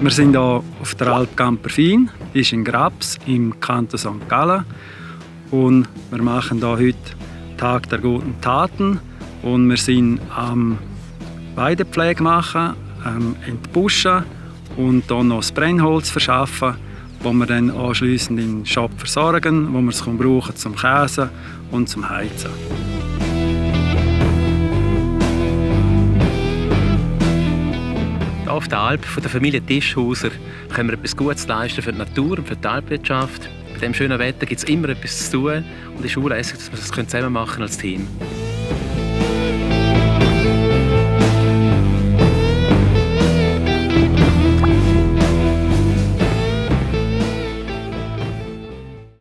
Wir sind hier auf der Alp Camperfin, ist in Grabs im Kanton St. Gallen. Und wir machen hier heute Tag der guten Taten. Und wir sind am Weidepflege machen, ähm, entbuschen und hier noch das Brennholz verschaffen, wo wir dann anschliessend in den Shop versorgen, wo wir es brauchen zum Käsen und zum Heizen. auf der Alp von der Familie Tischhauser können wir etwas Gutes leisten für die Natur und für die Alpwirtschaft. Bei diesem schönen Wetter gibt es immer etwas zu tun und es ist urlässig, dass wir das zusammen machen als Team.